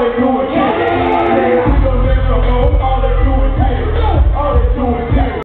Hallelujah.